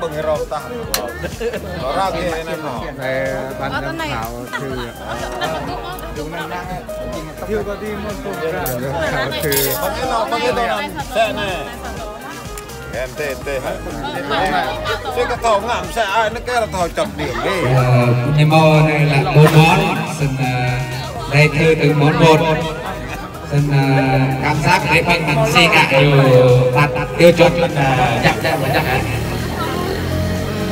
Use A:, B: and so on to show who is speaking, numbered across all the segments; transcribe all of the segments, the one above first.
A: bưng rau ta rau kia nên nó
B: ban giám khảo thì thiếu có
C: đi một tuần ra
B: khảo thì
A: bắt cái nào bắt cái nào sẽ này em tê tê hả chứ cái thầu ngảm sẽ ai nó cái là thầu chậm điểm đi
B: em này là bốn món xin đây thư từ món một. Xin uh, à, cảm giác đấy bằng mình suy ngại rồi đặt tiêu chuẩn là chặt chẽ và chặt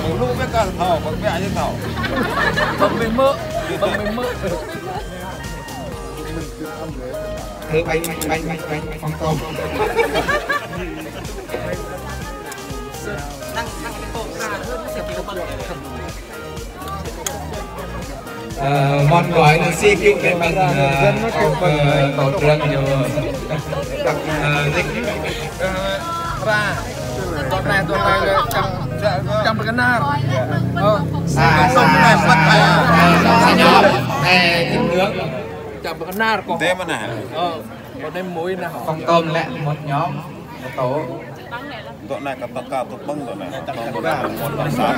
A: một lúc biết cả thảo bằng mẹ như thảo
C: bằng mình mơ bằng mình mơ.
B: Thứ bánh bánh bánh bánh bánh phong tôm năng năng cái tôm ra hơn nó sẽ bị bẩn Ờ, món gói là si kêu cái bằng ờ, ờ, tổ trường nhiều đặc dịch
C: ra tuần này tuần này là trăm
A: trăm
C: cái nào
B: à xong này mất này xong nhau này thịt nướng
C: trăm cái nào còn thế
A: mà này
C: còn đây muối nào
B: không tôm lẹ một nhóm một tổ
A: tuần này cặp cặp cặp băng. Tuần này cặp băng tuần này một xã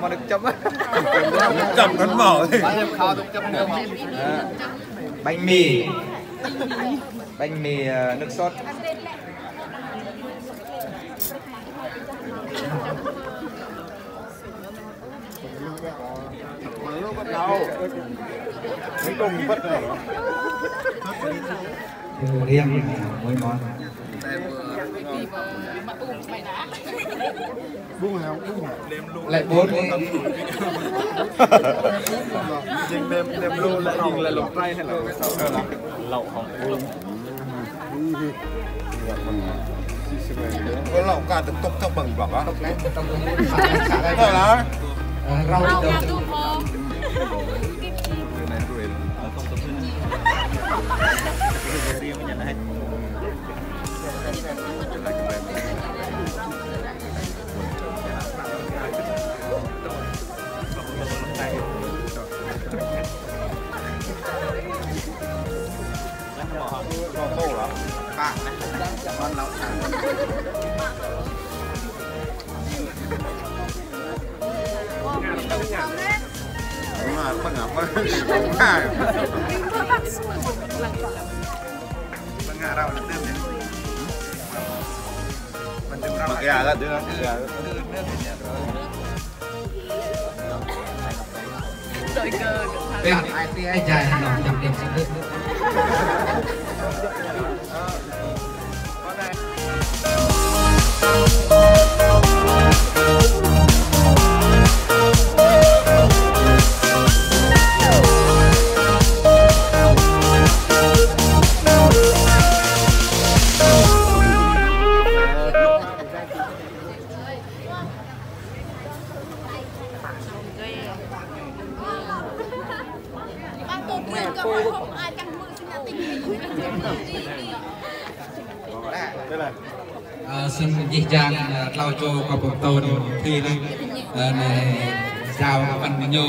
B: mà được chấm
A: chấm cắn mỏ thì
B: bánh mì. Bánh mì ờ, nước sốt.
A: Đâu mấy công bất này
B: riêng mỗi món.
C: บุ้งแล้วบุ้งและ
B: โบ๊ท
A: ยิงเดมเดมร
C: ูและยิงและหลบใกล้ให้เราเ
D: หล่าของบุ
A: ้งเราการตกตกตกบังแบบว่าต
B: กไหนตกไหมขาอะไรก็แล้
A: ว
B: เราเราดูพง
D: thì khao
A: được chấm được บะหมี่บะหมี่เอ่อnước sốt riêng mỗi món lại bốn nhưng đem đem luôn là nhìn là lục tay hay là có lẩu cả được tục theo bằng bọc á rồi đó rau Rau tô đó đúng là phân ngập phân ngà phân
C: ngà rau là tươm nhỉ mà
A: gà ra đưa ra gà ra
B: bên ai tia ai dài nó chậm điểm sinh Yeah. À, xin dị trang à, lao cho có bộ tôn thi này này chào các bạn nhiều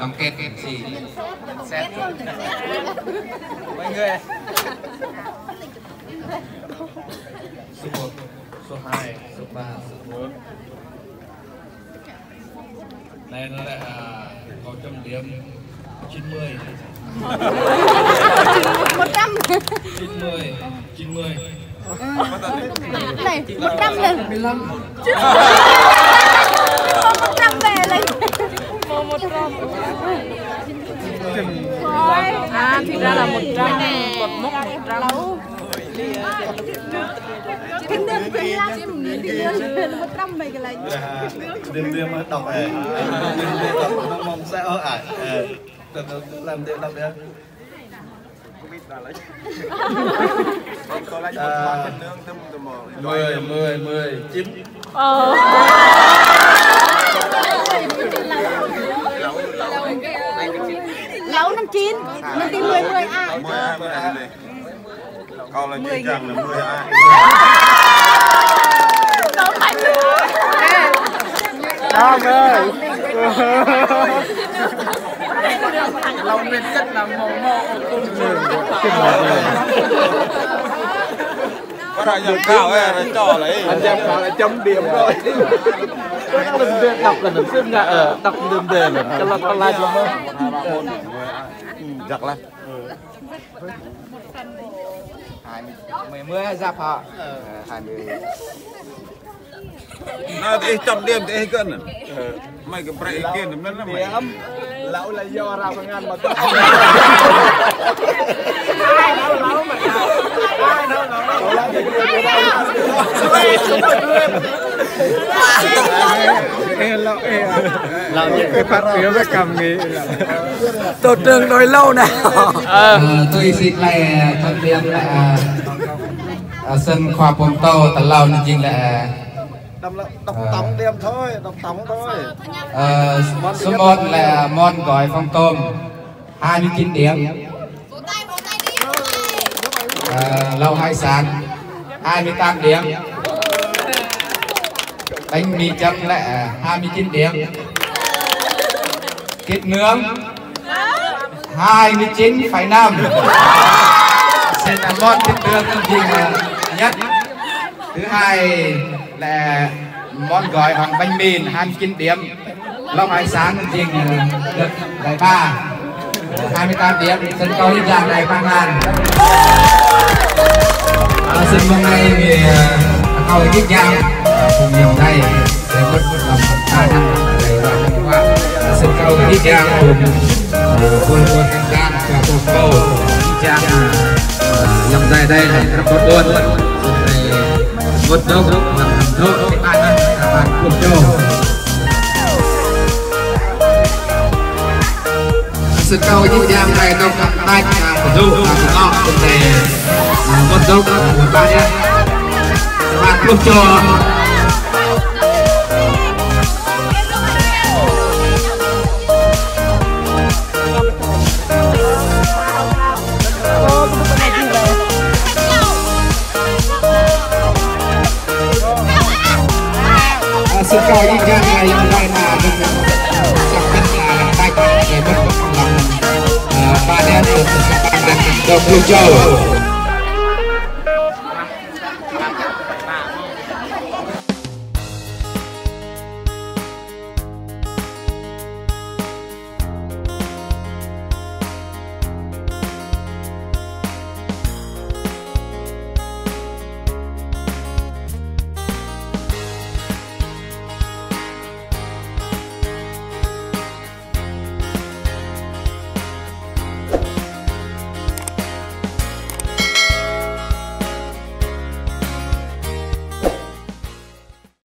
B: tổng kết gì xét. Mọi người?
C: Số 1, số 2, số 3, số 4 Đây nó lại là có trăm điểm 90
D: 100
C: 90 90 này một trăm lên
D: một trăm về lên. Một trăm
C: À thì ra là một trăm.
D: Một mốc một trăm. kia ra chứ mình đi lên. Một trăm mấy cái này.
C: Đêm đêm đọc này đêm đêm đọc mong mong sẽ ở ải làm đêm đọc đêm
A: mười
C: mười mười chín.
D: Lâu năm chín. Năm
C: chín mười mười
D: à
A: mười mười đây còn là chuyện rằng là mười hai
C: Nam ơi Lòng miền chất là màu mọ cùng
A: ra nhập cao ấy là cho lấy. Anh em bảo
C: là chấm điểm rồi. Tôi đang đừng đừng đọc là đừng xưng ngạ ở đọc đừng đừng cái là con lai xuống
A: giặc lên.
B: Mười mươi giáp họ hai mươi.
A: Nó thì chậm điểm thì cân à? Mày cái bậy kia nó mới là mày
C: Laula y yo agarramos en alma. Ay, no, no, no, Ay, no, no, no. Hola, te quiero เราเนี่ยพัดเรือไปกำนี้ตดเดิงโดยเล่านะ
B: ตัวอีสิกแหละทำเรียมแหละซึ่งความปมโตแต่เราจริงแหละ
C: đọc
B: đọc tổng
C: điểm thôi đọc tổng thôi.
B: Ờ, số 1 là món gói phong tôm 29 điểm. Ờ, lâu hải sản 28 điểm. Bánh mì chấm là 29 điểm. Kết nướng 29,5 Xin là món kết nướng trình nhất? Thứ hai là món gọi bằng bánh mì 29 điểm. Long hải sáng riêng ờ, được giải ba. 28 điểm sân cầu liên giang này Phan ngàn à, xin hôm nay thì cầu liên giang cùng nhiều đây để mất lòng hai năm. Đầy và năm qua sân cầu liên giang cùng quân quân canh giang và cùng cầu liên giang dòng dài đây là rất tốt luôn. Ờ, một đâu và thành bạn này là bạn cùng châu sự cầu như giang này đâu cả tay và của du và của này một dấu của bạn nhé bạn cùng cho sự cầu như giang này dòng dài là được gặp nhất là tay để mất lòng ba đen được các bạn đồng lưu châu